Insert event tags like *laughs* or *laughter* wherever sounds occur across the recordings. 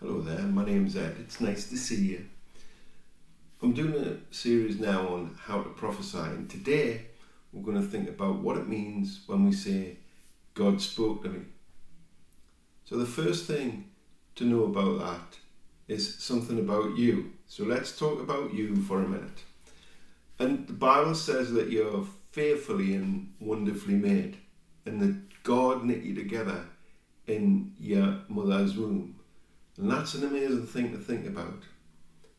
Hello there, my name's Ed. It's nice to see you. I'm doing a series now on how to prophesy, and today we're going to think about what it means when we say, God spoke to me. So, the first thing to know about that is something about you. So, let's talk about you for a minute. And the Bible says that you're fearfully and wonderfully made, and that God knit you together in your mother's womb. And that's an amazing thing to think about.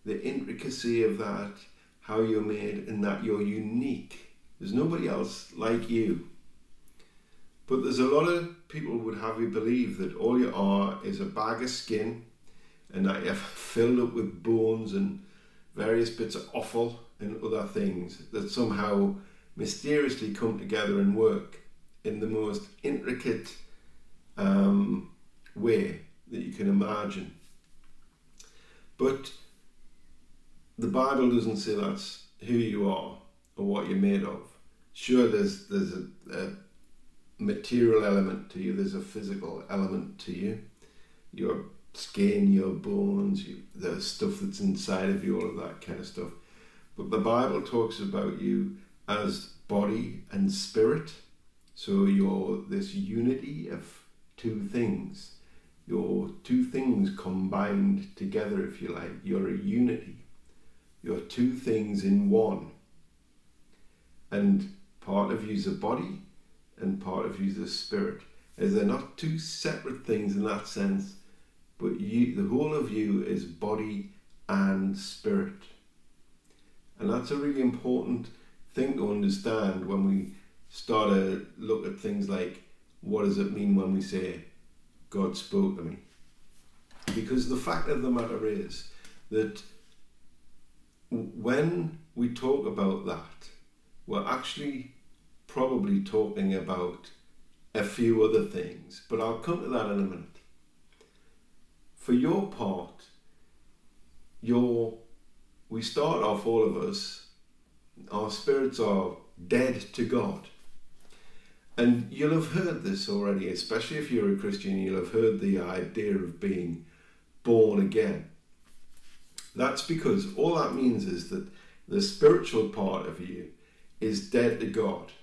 The intricacy of that, how you're made, and that you're unique. There's nobody else like you. But there's a lot of people would have you believe that all you are is a bag of skin and that you're *laughs* filled up with bones and various bits of offal and other things that somehow mysteriously come together and work in the most intricate um, way that you can imagine. But the Bible doesn't say that's who you are or what you're made of. Sure, there's there's a, a material element to you. There's a physical element to you. Your skin, your bones, you, the stuff that's inside of you, all of that kind of stuff. But the Bible talks about you as body and spirit. So you're this unity of two things your two things combined together, if you like. You're a unity. You're two things in one. And part of you's a body and part of you's a spirit. As they're not two separate things in that sense, but you the whole of you is body and spirit. And that's a really important thing to understand when we start to look at things like what does it mean when we say God spoke to me. Because the fact of the matter is that when we talk about that, we're actually probably talking about a few other things, but I'll come to that in a minute. For your part, your we start off all of us, our spirits are dead to God. And you'll have heard this already, especially if you're a Christian, you'll have heard the idea of being born again. That's because all that means is that the spiritual part of you is dead to God.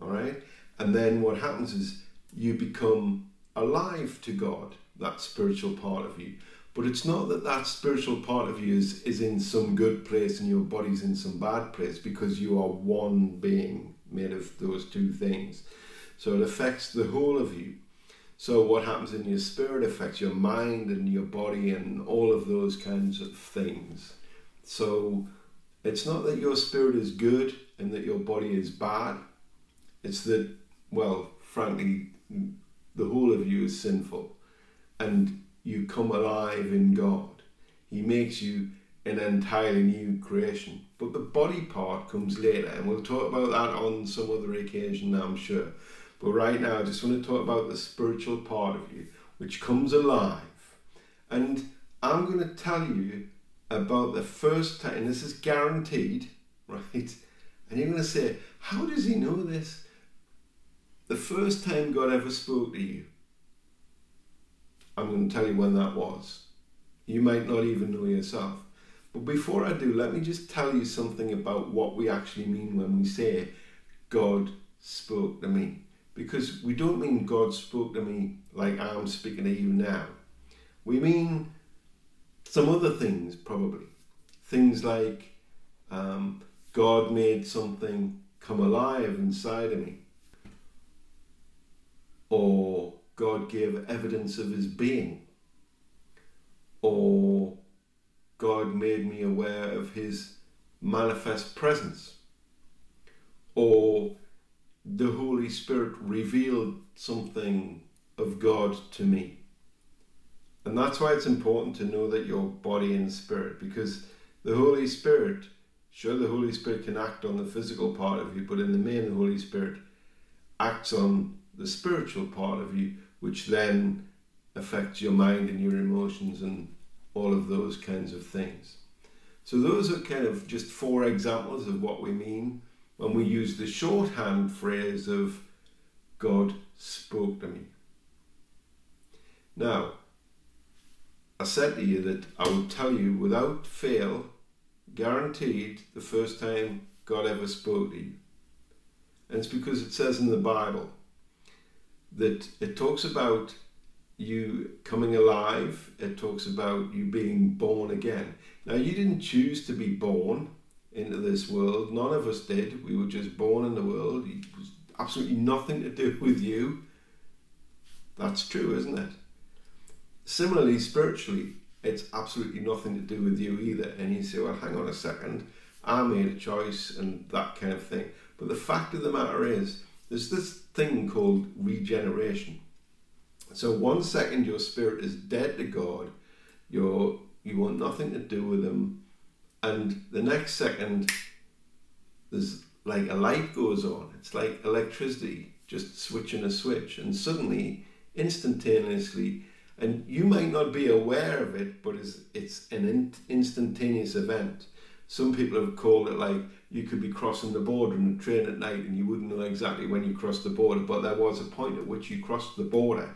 All right? And then what happens is you become alive to God, that spiritual part of you. But it's not that that spiritual part of you is, is in some good place and your body's in some bad place because you are one being made of those two things. So it affects the whole of you. So what happens in your spirit affects your mind and your body and all of those kinds of things. So it's not that your spirit is good and that your body is bad. It's that, well, frankly, the whole of you is sinful and you come alive in God. He makes you an entirely new creation. But the body part comes later, and we'll talk about that on some other occasion, I'm sure. But right now, I just want to talk about the spiritual part of you, which comes alive. And I'm going to tell you about the first time, and this is guaranteed, *laughs* right? And you're going to say, How does he know this? The first time God ever spoke to you. I'm going to tell you when that was. You might not even know yourself. But before I do, let me just tell you something about what we actually mean when we say, God spoke to me because we don't mean God spoke to me like I'm speaking to you now. We mean some other things, probably. Things like um, God made something come alive inside of me, or God gave evidence of his being, or God made me aware of his manifest presence, or the Holy Spirit revealed something of God to me. And that's why it's important to know that your body and spirit, because the Holy Spirit, sure, the Holy Spirit can act on the physical part of you, but in the main, the Holy Spirit acts on the spiritual part of you, which then affects your mind and your emotions and all of those kinds of things. So, those are kind of just four examples of what we mean when we use the shorthand phrase of God spoke to me. Now, I said to you that I would tell you without fail, guaranteed, the first time God ever spoke to you. And it's because it says in the Bible that it talks about you coming alive, it talks about you being born again. Now, you didn't choose to be born into this world, none of us did. We were just born in the world, it was absolutely nothing to do with you. That's true, isn't it? Similarly, spiritually, it's absolutely nothing to do with you either. And you say, well, hang on a second, I made a choice and that kind of thing. But the fact of the matter is, there's this thing called regeneration. So one second your spirit is dead to God, you're you want nothing to do with him, and the next second there's like a light goes on. It's like electricity, just switching a switch, and suddenly, instantaneously, and you might not be aware of it, but it's, it's an instantaneous event. Some people have called it like you could be crossing the border in a train at night and you wouldn't know exactly when you crossed the border, but there was a point at which you crossed the border.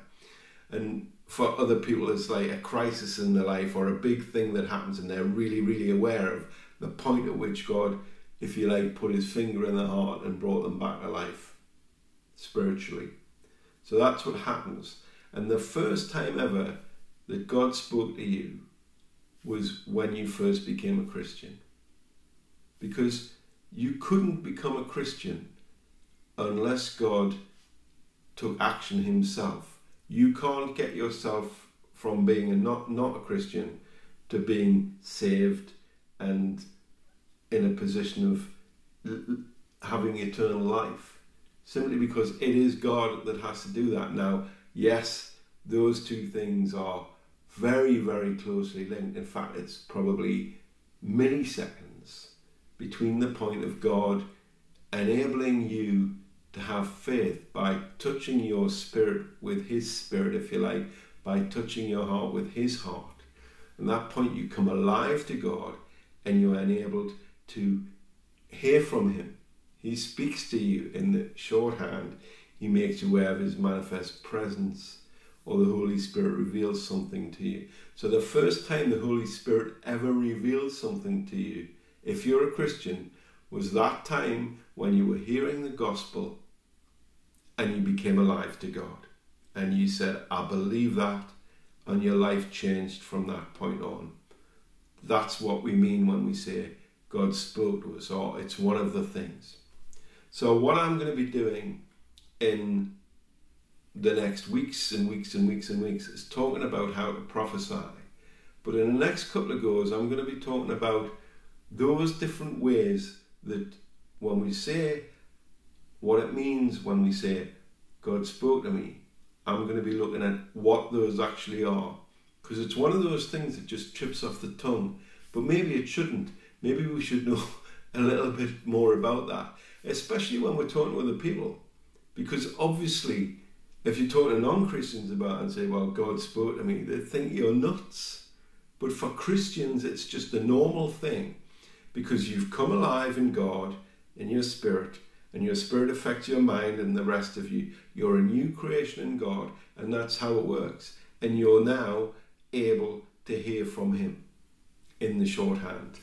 And for other people, it's like a crisis in their life or a big thing that happens, and they're really, really aware of the point at which God, if you like, put his finger in their heart and brought them back to life spiritually. So that's what happens. And the first time ever that God spoke to you was when you first became a Christian. Because you couldn't become a Christian unless God took action himself. You can't get yourself from being a not, not a Christian to being saved and in a position of having eternal life simply because it is God that has to do that. Now, yes, those two things are very, very closely linked. In fact, it's probably milliseconds between the point of God enabling you to have faith by touching your spirit with His spirit, if you like, by touching your heart with His heart. And that point, you come alive to God and you're enabled to hear from Him. He speaks to you in the shorthand, He makes you aware of His manifest presence or the Holy Spirit reveals something to you. So, the first time the Holy Spirit ever revealed something to you, if you're a Christian, was that time when you were hearing the gospel and you became alive to God. And you said, I believe that, and your life changed from that point on. That's what we mean when we say God spoke to us, or it's one of the things. So, what I'm going to be doing in the next weeks and weeks and weeks and weeks is talking about how to prophesy. But in the next couple of goes, I'm going to be talking about those different ways that when we say what it means when we say God spoke to me, I'm going to be looking at what those actually are. Because it's one of those things that just trips off the tongue. But maybe it shouldn't. Maybe we should know *laughs* a little bit more about that, especially when we're talking to other people. Because obviously, if you talk to non Christians about it and say, well, God spoke to me, they think you're nuts. But for Christians, it's just a normal thing because you've come alive in God, in your spirit, and your spirit affects your mind and the rest of you. You're a new creation in God, and that's how it works. And you're now able to hear from Him in the shorthand.